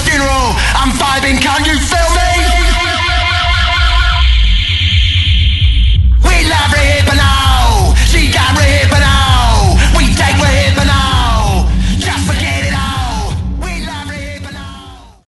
funeral. I'm vibing, can you feel